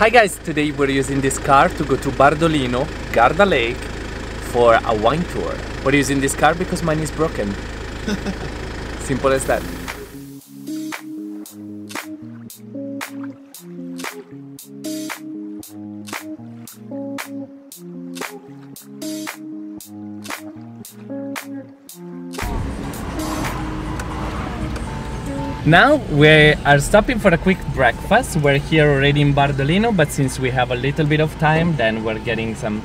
Hi guys, today we're using this car to go to Bardolino, Garda Lake for a wine tour. We're using this car because mine is broken. Simple as that. Now we are stopping for a quick breakfast. We're here already in Bardolino, but since we have a little bit of time, then we're getting some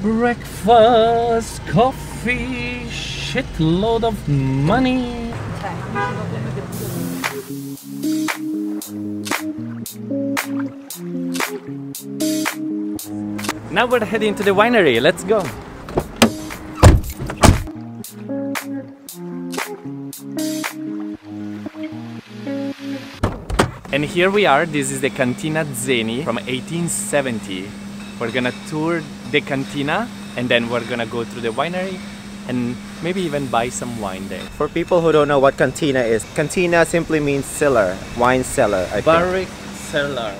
breakfast, coffee, shitload of money. Now we're heading to the winery. Let's go. And here we are, this is the Cantina Zeni from 1870. We're gonna tour the cantina and then we're gonna go through the winery and maybe even buy some wine there. For people who don't know what cantina is, cantina simply means cellar, wine cellar. I think. Cellar.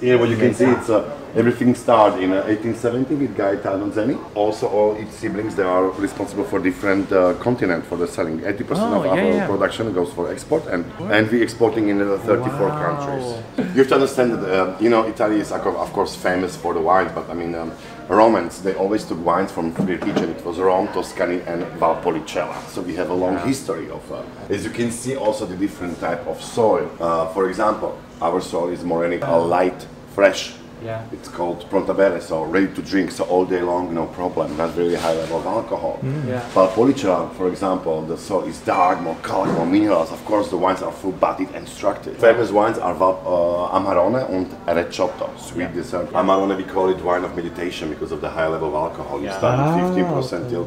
Here, what you can see, it's uh, everything started in uh, 1870 with Gaetano Zeni. Also, all its siblings they are responsible for different uh, continent for the selling. 80% Oh, of our yeah, yeah. production goes for export, and and we exporting in uh, 34 countries. You have to understand that uh, you know Italy is of course- famous for the wine, but I mean. Um, Romans, they always took wines from three regions. It was Rome, Tuscany, and Valpolicella. So we have a long history of. Uh, as you can see, also the different type of soil. Uh, for example, our soil is morenic, a light, fresh. Yeah. It's called Prontabere, so ready to drink, so all day long, no problem. Not very high level of alcohol. Mm. Yeah. Valpolicella, for example, the soil is dark, more color, more minerals. Of course, the wines are full-bodied and structured. Famous wines are Val, uh, Amarone and Recioto, sweet dessert. Amarone, we call it wine of meditation because of the high level of alcohol. You Yeah. start with ah, 15% till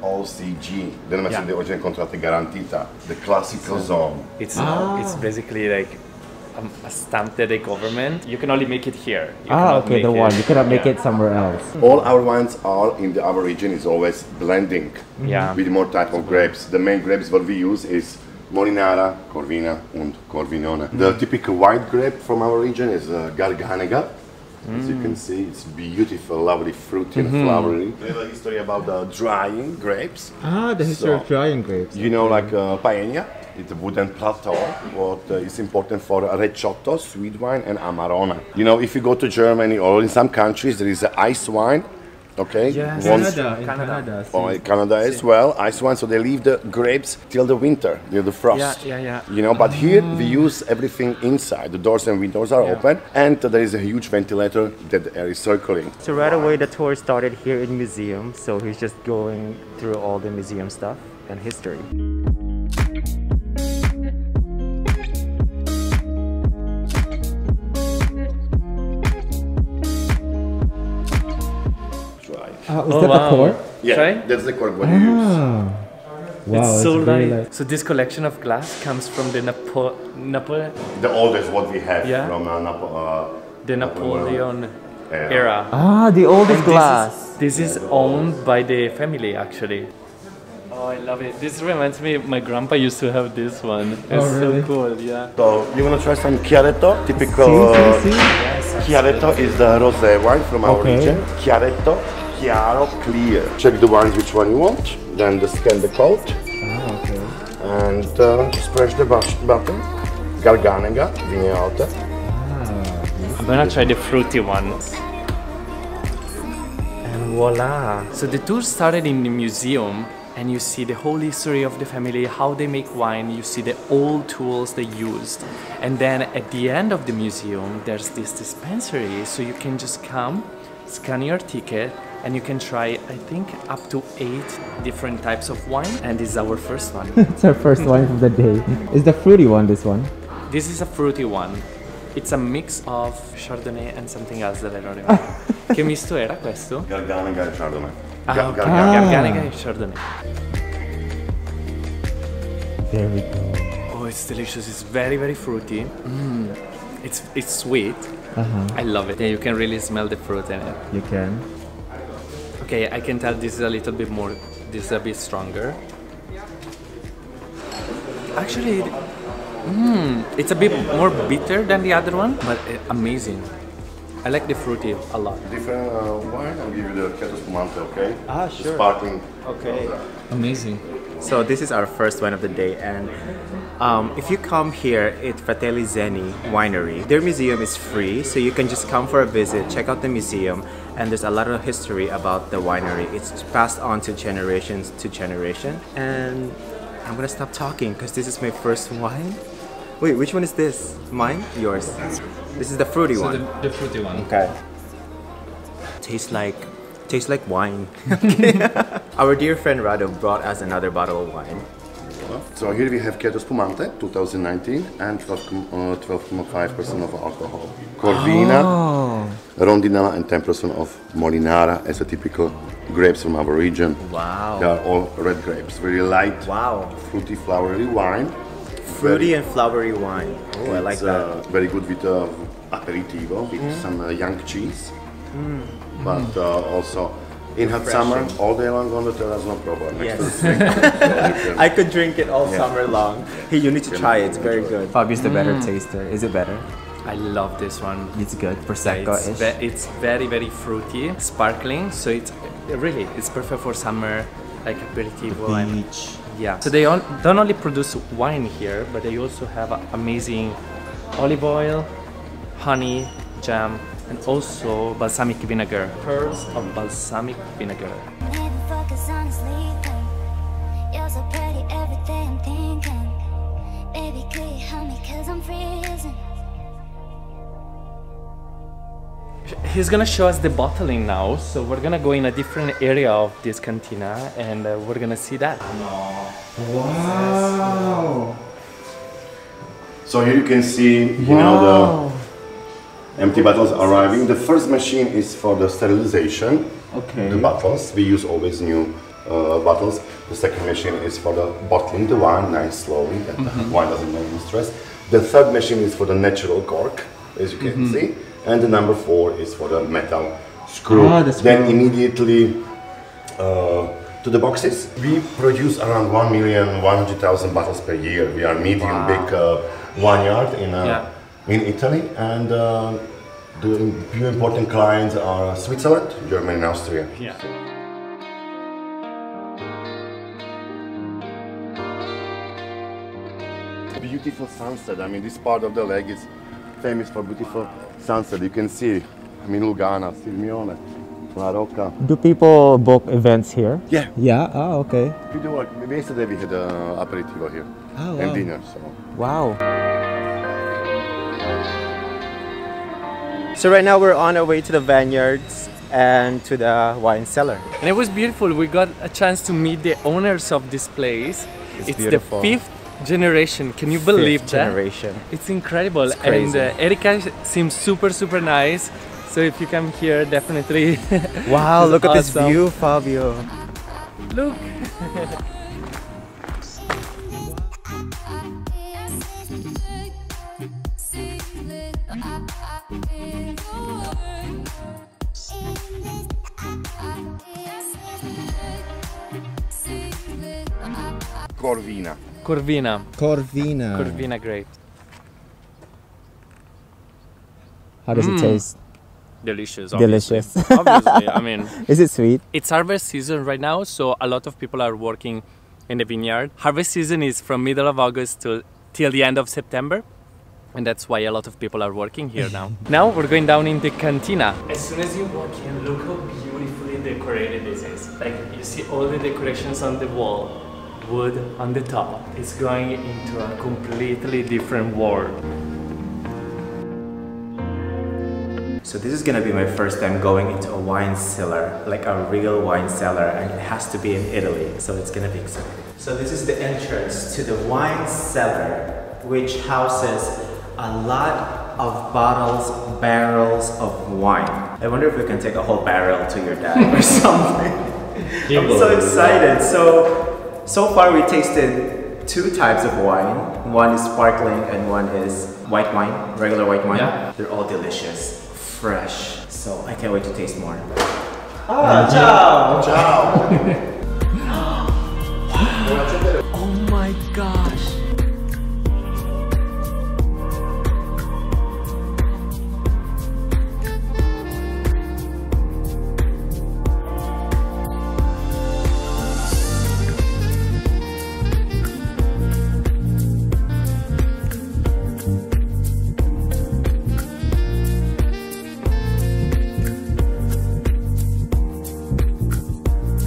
DOCG, denominazione di origine controllata garantita, the classical zone. It's ah. it's basically like um, a stamp that the government. You can only make it here. You Ah, cannot okay, make the one. You cannot make yeah. it somewhere else. All our wines are in the our region is always blending Yeah. with more type of grapes. The main grapes what we use is Molinara, Corvina, and Corvinone. The typical white grape from our region is uh, Garganega. As you can see, it's beautiful, lovely, fruity and flowery. We have a history about the drying grapes. Ah, the history of drying grapes. You know, like uh, paella, it's a wooden plateau. What uh, is important for Recioto, sweet wine, and Amarone. You know, if you go to Germany or in some countries, there is a ice wine. Okay. Yes. Once- in Canada. or in Canada as well, ice wine. So they leave the grapes till the winter, till the frost. Yeah, yeah, yeah. You know, but here we use everything inside. The doors and windows are open, and there is a huge ventilator that the air is circling. So right away, the tour started here in museum. So he's just going through all the museum stuff and history. Uh, is Oh, that wow. the core? Yeah, Try? that's the cork what you use. Ah. Wow, it's so very light. So this collection of glass comes from the Napo Napo The oldest what we have Yeah. from uh, Napo, uh, the Napoleon era. era. Ah, the oldest And this glass. is- This is, owned by the family actually. Oh, I love it. This reminds me, my grandpa used to have this one. It's really? so cool, yeah. So you wanna try some Chiaretto? Typical. See, see, uh, see? Chiaretto is the rosé wine from our Okay. region. Chiaretto, chiaro, clear. Check the wines which one you want. Then the scan the code Ah, okay. and uh, just press the bus- button. Garganega, Vigne Alte. I'm gonna try the fruity ones. And voila! So the tour started in the museum, and you see the whole history of the family, how they make wine. You see the old tools they used, and then at the end of the museum, there's this dispensary, so you can just come, scan your ticket, and you can try, I think, up to eight different types of wine. And this is our first one. It's our first wine of the day. Is the fruity one this one? this is a fruity one. It's a mix of Chardonnay and something else that I don't remember. che misto era questo? Garganega e Chardonnay. Ah, Ga- ok. Garganega. Garganega e Chardonnay. There we go. Oh, it's delicious. It's very, very fruity. Mm. It's it's sweet. Uh-huh. I love it. Yeah, you can really smell the fruit in it. You can. Okay, I can tell this is a little bit more. This is a bit stronger. Actually, mm, it's a bit more bitter than the other one, but uh, amazing. I like the fruity a lot. Different uh, wine. I'll give you the Chiato Spumante, okay? Ah, The sure. Sparkling. Okay. Amazing. So this is our first wine of the day, and um, if you come here at Fratelli Zeni Winery, their museum is free, so you can just come for a visit, check out the museum, and there's a lot of history about the winery. It's passed on to generations to generation, and I'm gonna stop talking because this is my first wine. Wait, which one is this? Mine? Yours? This is the fruity one. the, fruity one. Okay. Tastes like tastes like wine. Our dear friend Rado brought us another bottle of wine. So here we have Chiato Spumante 2019 and 12, uh, 12.5% of alcohol. Corvina, Oh. Rondinella and 10% of Molinara as a typical grapes from our region. Wow. They are all red grapes, very light, Wow. fruity, flowery wine. Fruity and flowery wine. Oh, I like that. uh, very good with uh, aperitivo, with Mm. some uh, young cheese. But uh, also in hot summer, all day long on the terrace, no problem. Next Yes. spring. So you can- I could drink it all summer long. Hey, you need to try it. It's very good. Fabio's the better mm. taster. Is it better? I love this one. It's good. It's, Prosecco-ish. ve- it's very very fruity, sparkling. So it's really it's perfect for summer, like aperitivo and Beach. yeah. So they on, don't only produce wine here, but they also have amazing olive oil, honey, jam, and also balsamic vinegar. Pearls of balsamic vinegar. Never focus on sleeping. You're so pretty, everything I'm thinking. Baby, could you help me? Cause I'm freezing. He's gonna show us the bottling now, so we're gonna go in a different area of this cantina and uh, we're gonna see that. Wow! So here you can see, you know, the empty bottles arriving. The first machine is for the sterilization. Okay. The bottles. We use always new uh, bottles. The second machine is for the bottling the wine nice slowly, that the wine doesn't make any stress. The third machine is for the natural cork, as you can see, and the number four is for the metal screw. Ah, the Then immediately uh, to the boxes. We produce around 1 million 100,000 bottles per year. We are medium big uh, vineyard in uh, Yeah. In Italy, and uh, the few important clients are Switzerland, Germany, and Austria. Yeah. Beautiful sunset. I mean, this part of the lake is famous for beautiful sunset. You can see, I mean, Lugana, Sirmione, La Rocca. Do people book events here? Yeah. Yeah. Oh, okay. We do work. Yesterday we had uh, aperitivo here Oh, and wow. dinner. So. Wow. So right now we're on our way to the vineyards and to the wine cellar. And it was beautiful. We got a chance to meet the owners of this place. It's, beautiful. the fifth generation. Can you believe Fifth that? generation. It's incredible. It's. And uh, Erika seems super, super nice. So if you come here, definitely Wow, It's look at this view, Fabio. look. Corvina. Corvina. Corvina. Corvina grape. How does it hmm. taste? Delicious. Delicious. Obviously. obviously. I mean, Is it sweet? it's harvest season right now, so a lot of people are working in the vineyard. Harvest season is from middle of August to till the end of September. And that's why a lot of people are working here now. now we're going down in the cantina. As soon as you walk in, look how beautifully decorated this is. Like you see all the decorations on the wall, wood on the top. It's going into a completely different world. So this is gonna be my first time going into a wine cellar, like a real wine cellar, and it has to be in Italy, so it's gonna be exciting. So this is the entrance to the wine cellar, which houses a lot of bottles, barrels of wine. I wonder if we can take a whole barrel to your dad or something. I'm so excited. So, so far we tasted two types of wine. One is sparkling and one is white wine, regular white wine. Yeah. They're all delicious, fresh. So I can't wait to taste more. Ah, ciao! Oh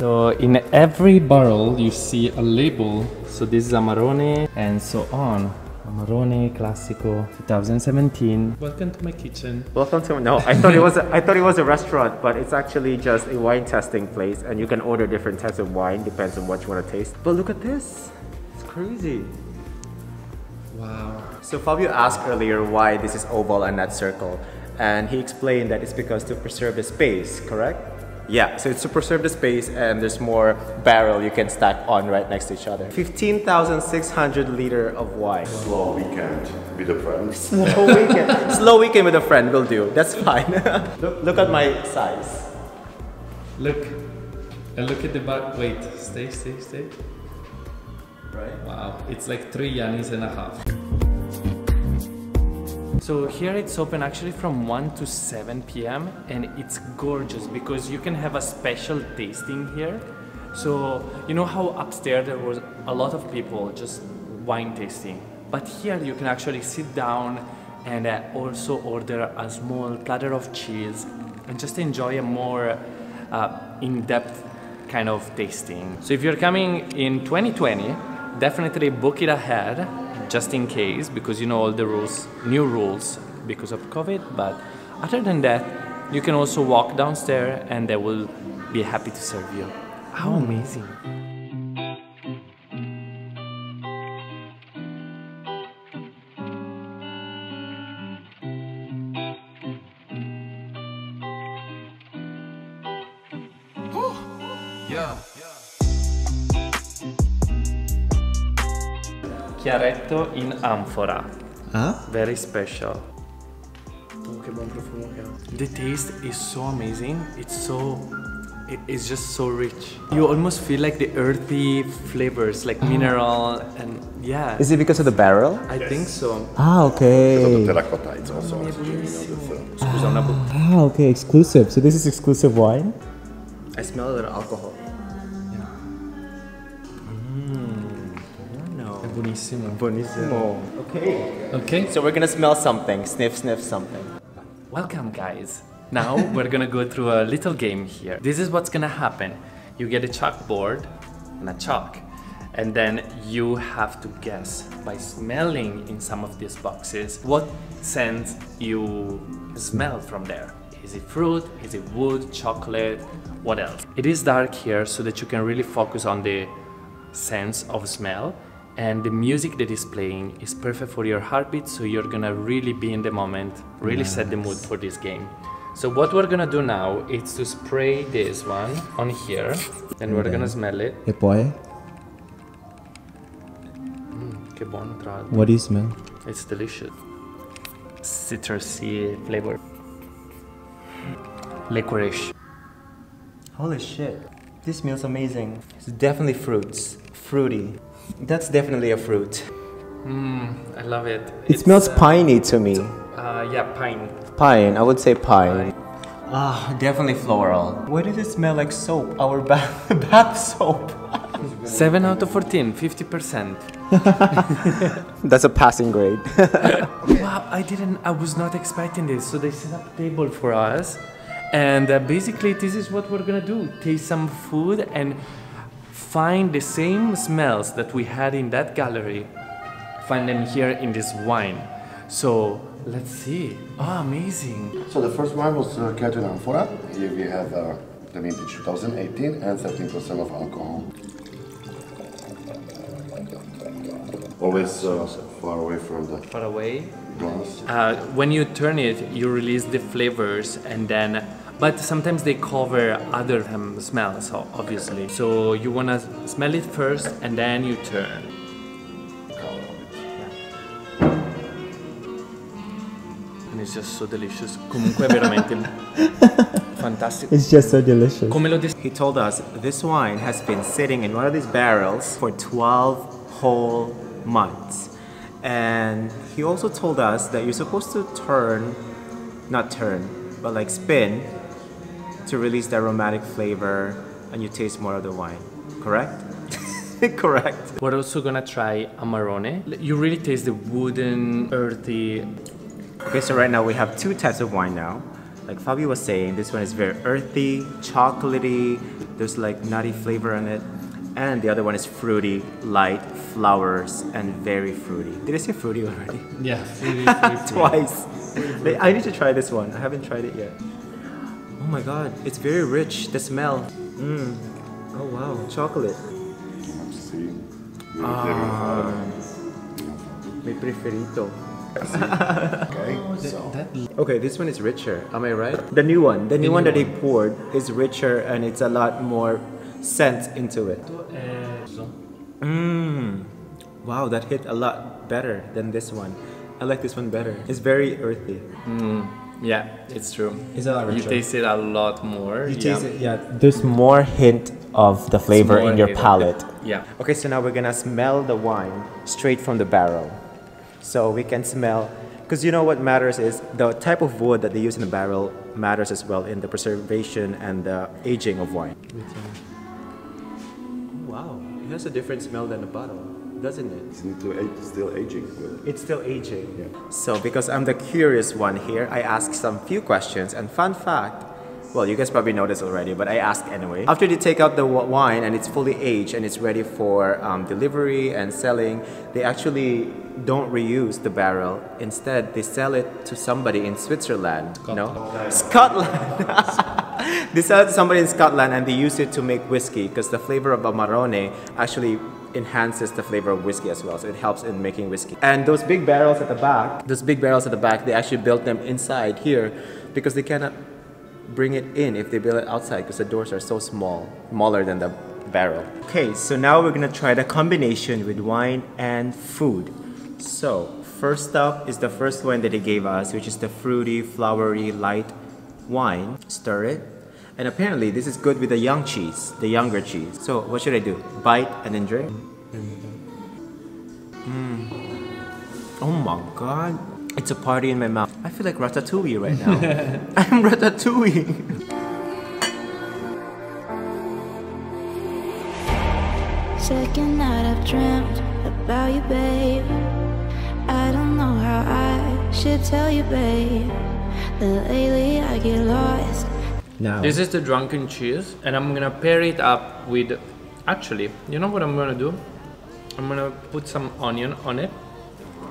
in every barrel you see a label. So this is Amarone and so on. Amarone Classico 2017. Welcome to my kitchen. Welcome to no. I thought it was a, I thought it was a restaurant, but it's actually just a wine testing place, and you can order different types of wine depends on what you want to taste. But look at this, it's crazy. Wow. So Fabio asked earlier why this is oval and not circle, and he explained that it's because to preserve the space, correct? Yeah, so it's to preserve the space and there's more barrel you can stack on right next to each other. 15,600 liter of wine. Slow weekend with a friend. Slow weekend. Slow weekend with a friend will do. That's fine. look, look at my size. Look. And look at the back. Wait, stay, stay, stay. Right? Wow, it's like three Yanis and a half. So here it's open actually from 1 to 7 p.m. and it's gorgeous because you can have a special tasting here. So you know how upstairs there was a lot of people just wine tasting, but here you can actually sit down and uh, also order a small platter of cheese and just enjoy a more uh, in-depth kind of tasting. So if you're coming in 2020, definitely book it ahead just in case because you know all the rules, new rules because of COVID. But other than that, you can also walk downstairs and they will be happy to serve you. How amazing! Chiaretto in amphora. Ah? Very special. The taste is so amazing. It's so. It's just so rich. You almost feel like the earthy flavors, like mineral and yeah. Is it because of the barrel? I think so. Ah, So the okay. terracotta, it's also. you know, this, Scusa, una Ah, okay, exclusive. So this is exclusive wine? I smell a little alcohol. È buonissimo. Buonissimo. Okay. Okay. So we're gonna smell something. Sniff, sniff something. Welcome, guys. Now we're gonna go through a little game here. This is what's gonna happen. You get a chalkboard and a chalk, and then you have to guess by smelling in some of these boxes what scent you smell from there. Is it fruit? Is it wood? Chocolate? What else? It is dark here so that you can really focus on the sense of smell and the music that is playing is perfect for your heartbeat so you're gonna really be in the moment really set the mood for this game so what we're gonna do now is to spray this one on here and we're gonna smell it E poi? che mm, buono tra l'altro What do you smell? it's delicious citrusy flavor licorice Holy shit. This smells amazing. It's definitely fruits. Fruity. That's definitely a fruit. mm, I love it It smells piney to me. uh, yeah pine Pine. I would say pine. Ah, definitely floral. Why does it smell like soap? Our bath bath soap. 7 out of 14 50% That's a passing grade. Wow, I didn't, I was not expecting this. So they set up a table for us. And uh, basically, this is what we're gonna do taste some food and find the same smells that we had in that gallery, find them here in this wine. So let's see. Oh, amazing. So the first one was uh, Chiaretto Amphora. Here we have uh, the vintage 2018 and 13% of alcohol. Always uh, far away from the Far away. glass. Uh, when you turn it, you release the flavors and then. But sometimes they cover other um, smells, obviously. So you wanna smell it first and then you turn. And it's just so delicious. Comunque veramente fantastico. It's just so delicious. He told us this wine has been sitting in one of these barrels for 12 whole months. And he also told us that you're supposed to turn, not turn, but like spin to release the aromatic flavor and you taste more of the wine. Correct? Correct. We're also gonna try Amarone. You really taste the wooden, earthy. Okay, so right now we have two types of wine now. Like Fabio was saying, this one is very earthy, chocolatey. There's like nutty flavor in it. And the other one is fruity, light, flowers, and very fruity. Did I say fruity already? Yeah, fruity, fruity. Twice. Like, I need to try this one. I haven't tried it yet. Oh my god, it's very rich. The smell. Mm. Oh wow, chocolate. See? Ah. Mi preferito. Okay, so Okay, this one is richer. Am I right? The new one, the new one that they poured is richer and it's a lot more scent into it. Mmm. Wow, that hit a lot better than this one. I like this one better. It's very earthy. Yeah, it's true. It's a lot You taste it a lot more. You yeah. taste it, yeah. There's more hint of the flavor in your hint. palate. Yeah. Okay, so now we're gonna smell the wine straight from the barrel. So we can smell, because you know what matters is the type of wood that they use in the barrel matters as well in the preservation and the aging of wine. Wow, it has a different smell than the bottle, doesn't it? it's need to age, still aging. Good. It's still aging. Yeah. So because I'm the curious one here, I asked some few questions. And fun fact, well, you guys probably know this already, but I ask anyway. After they take out the wine and it's fully aged and it's ready for um, delivery and selling, they actually don't reuse the barrel. Instead, they sell it to somebody in Switzerland. No, Scotland. they sell it to somebody in Scotland and they use it to make whiskey because the flavor of Amarone actually enhances the flavor of whiskey as well. So it helps in making whiskey. And those big barrels at the back, those big barrels at the back, they actually built them inside here because they cannot bring it in if they build it outside because the doors are so small, smaller than the barrel. Okay, so now we're gonna try the combination with wine and food. So first up is the first one that they gave us, which is the fruity, flowery, light wine. Stir it. And apparently this is good with the young cheese, the younger cheese. So what should I do? Bite and then drink? Mm. Oh my god. It's a party in my mouth. I feel like ratatouille right now. I'm ratatouille. Second night I've dreamt about you, babe. I don't know how I should tell you, babe. That lately I get lost. Now. This is the drunken cheese, and I'm gonna pair it up with. Actually, you know what I'm gonna do? I'm gonna put some onion on it.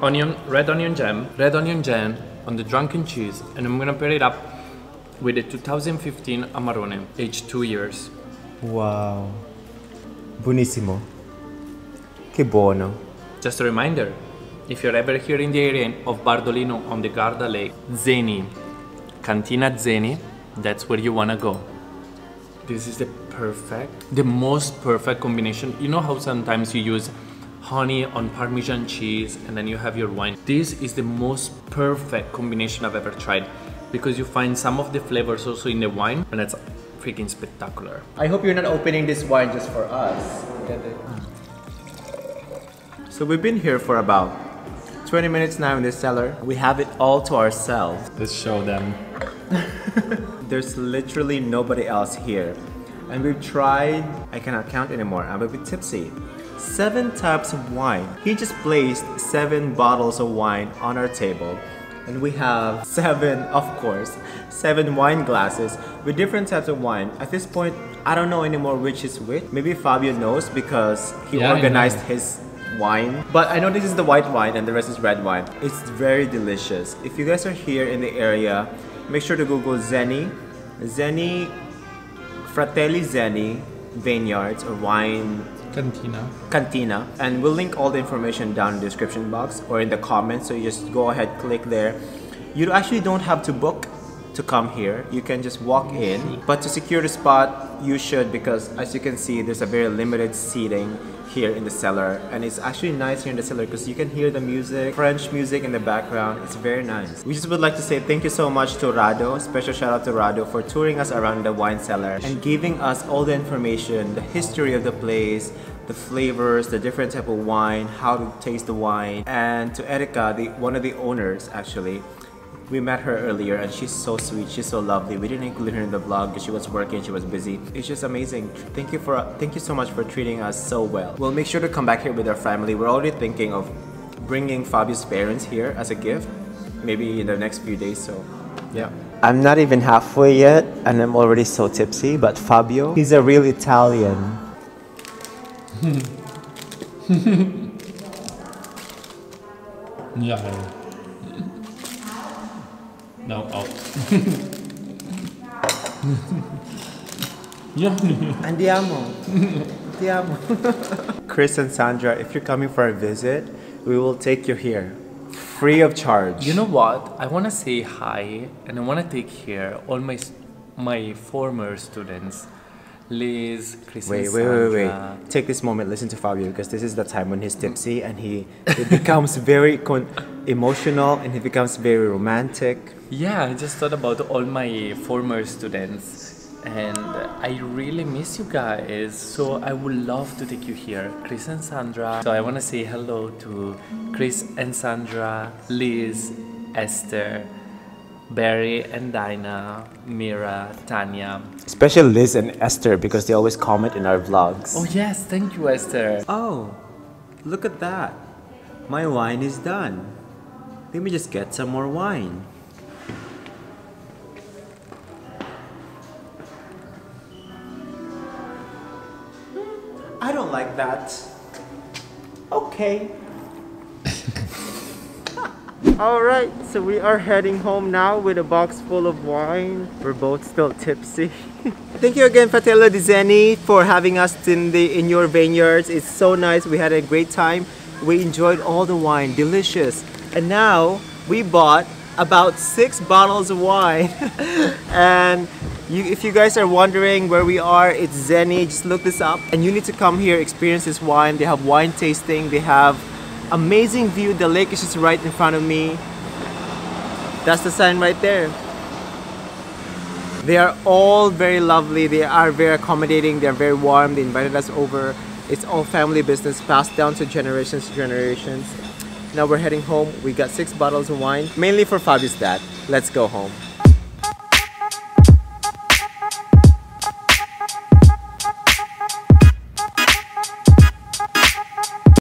Onion, red onion jam, red onion jam on the drunken cheese, and I'm gonna pair it up with the 2015 Amarone, aged two years. Wow. Buonissimo. Che buono. Just a reminder, if you're ever here in the area of Bardolino on the Garda Lake, Zeni, Cantina Zeni, that's where you wanna go. This is the perfect, the most perfect combination. You know how sometimes you use honey on Parmesan cheese and then you have your wine. This is the most perfect combination I've ever tried because you find some of the flavors also in the wine and it's freaking spectacular. I hope you're not opening this wine just for us. So we've been here for about 20 minutes now in this cellar. We have it all to ourselves. Let's show them. There's literally nobody else here. And we've tried, I cannot count anymore, I'm a bit tipsy. Seven types of wine. He just placed seven bottles of wine on our table. And we have seven, of course, seven wine glasses with different types of wine. At this point, I don't know anymore which is which. Maybe Fabio knows because he Yeah, organized his wine. But I know this is the white wine and the rest is red wine. It's very delicious. If you guys are here in the area, make sure to Google Zeni. Zeni, Fratelli Zeni Vineyards or Wine Cantina. Cantina. And we'll link all the information down in the description box or in the comments. So you just go ahead, click there. You actually don't have to book to come here. You can just walk in. But to secure the spot, you should because as you can see, there's a very limited seating here in the cellar. And it's actually nice here in the cellar because you can hear the music, French music in the background. It's very nice. We just would like to say thank you so much to Rado. Special shout out to Rado for touring us around the wine cellar and giving us all the information, the history of the place, the flavors, the different type of wine, how to taste the wine. And to Erika, the one of the owners actually. We met her earlier and she's so sweet, she's so lovely. We didn't include her in the vlog because she was working, she was busy. It's just amazing. Thank you for thank you so much for treating us so well. We'll make sure to come back here with our family. We're already thinking of bringing Fabio's parents here as a gift, maybe in the next few days. So, yeah. I'm not even halfway yet, and I'm already so tipsy. But Fabio, he's a real Italian. Yeah. No, out. Yummy. Andiamo. Andiamo. Chris and Sandra, if you're coming for a visit, we will take you here. Free of charge. You know what? I want to say hi and I want to take here all my my former students, Liz, Chris, Wait, and wait, wait, wait, wait. Take this moment, listen to Fabio, because this is the time when he's tipsy and he, he becomes very con- emotional and he becomes very romantic. Yeah, I just thought about all my former students and I really miss you guys. So I would love to take you here, Chris and Sandra. So I want to say hello to Chris and Sandra, Liz, Esther, Barry and Dinah, Mira, Tanya. Especially Liz and Esther because they always comment in our vlogs. Oh yes, thank you, Esther. Oh, look at that. My wine is done. Let me just get some more wine. That. Okay. All right, so we are heading home now with a box full of wine. We're both still tipsy. Thank you again, Fratello di Zeni, for having us in the in your vineyards. It's so nice. We had a great time. We enjoyed all the wine, delicious. And now we bought about six bottles of wine. and you, if you guys are wondering where we are, it's Zeni. Just look this up. And you need to come here, experience this wine. They have wine tasting. They have amazing view. The lake is just right in front of me. That's the sign right there. They are all very lovely. They are very accommodating. They are very warm. They invited us over. It's all family business passed down to generations to generations. Now we're heading home. We got six bottles of wine, mainly for Fabio's dad. Let's go home.